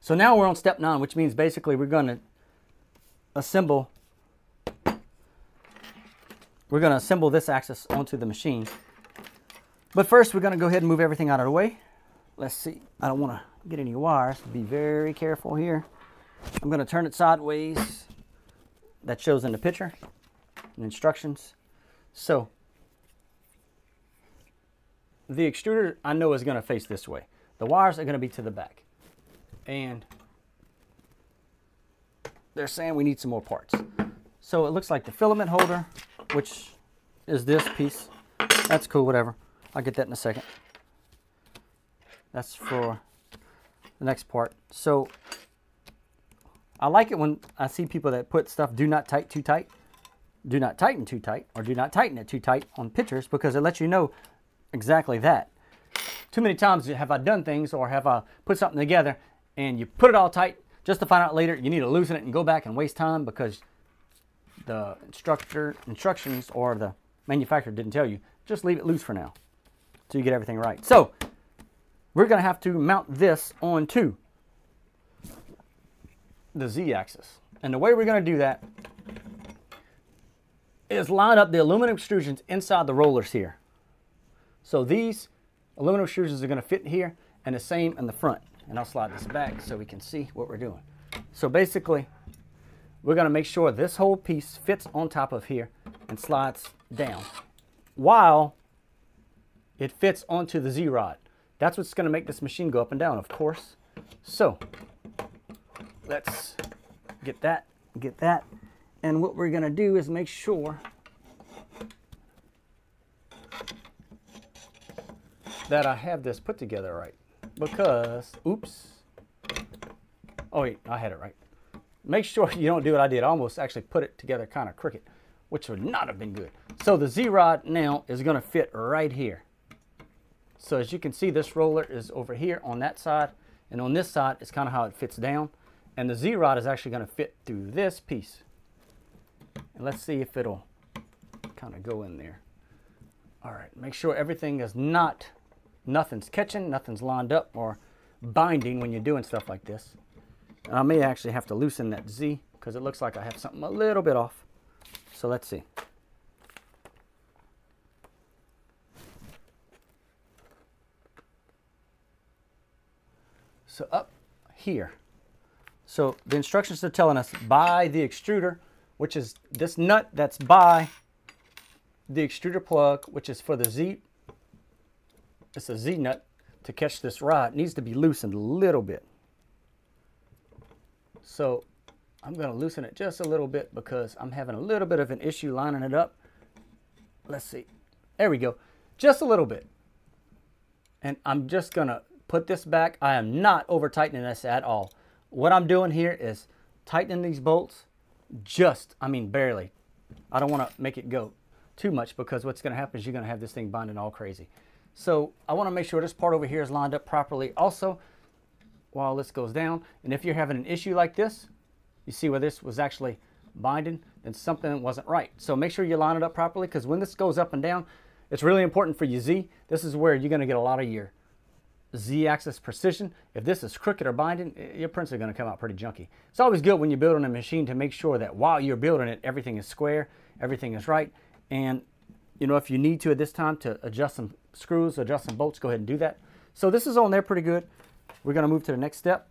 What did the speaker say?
So now we're on step nine, which means basically we're going to assemble we're going to assemble this axis onto the machine. But first we're going to go ahead and move everything out of the way. Let's see. I don't want to get any wires. Be very careful here. I'm going to turn it sideways. That shows in the picture and instructions. So the extruder I know is going to face this way. The wires are going to be to the back. And they're saying we need some more parts. So it looks like the filament holder, which is this piece. That's cool, whatever. I'll get that in a second. That's for the next part. So I like it when I see people that put stuff do not tight too tight, do not tighten too tight, or do not tighten it too tight on pictures because it lets you know exactly that. Too many times have I done things or have I put something together and you put it all tight just to find out later you need to loosen it and go back and waste time because the instructor instructions or the manufacturer didn't tell you. Just leave it loose for now so you get everything right. So we're going to have to mount this onto the z-axis. And the way we're going to do that is line up the aluminum extrusions inside the rollers here. So these aluminum extrusions are going to fit here and the same in the front. And I'll slide this back so we can see what we're doing. So basically, we're going to make sure this whole piece fits on top of here and slides down while it fits onto the Z-rod. That's what's going to make this machine go up and down, of course. So let's get that, get that. And what we're going to do is make sure that I have this put together right. Because, oops. Oh wait, I had it right. Make sure you don't do what I did. I almost actually put it together kind of crooked, which would not have been good. So the Z-Rod now is going to fit right here. So as you can see, this roller is over here on that side, and on this side is kind of how it fits down. And the Z-Rod is actually going to fit through this piece. And let's see if it'll kind of go in there. All right, make sure everything is not, nothing's catching, nothing's lined up or binding when you're doing stuff like this. And I may actually have to loosen that Z because it looks like I have something a little bit off. So let's see. So up here. So the instructions are telling us by the extruder, which is this nut that's by the extruder plug, which is for the Z. It's a Z nut to catch this rod. It needs to be loosened a little bit. So I'm going to loosen it just a little bit because I'm having a little bit of an issue lining it up. Let's see. There we go. Just a little bit. And I'm just going to put this back. I am not over tightening this at all. What I'm doing here is tightening these bolts just, I mean barely. I don't want to make it go too much because what's going to happen is you're going to have this thing binding all crazy. So I want to make sure this part over here is lined up properly also while this goes down. And if you're having an issue like this, you see where this was actually binding, then something wasn't right. So make sure you line it up properly because when this goes up and down, it's really important for your Z. This is where you're going to get a lot of your Z-axis precision. If this is crooked or binding, your prints are going to come out pretty junky. It's always good when you're building a machine to make sure that while you're building it, everything is square, everything is right. And, you know, if you need to at this time to adjust some screws, adjust some bolts, go ahead and do that. So this is on there pretty good. We're to move to the next step.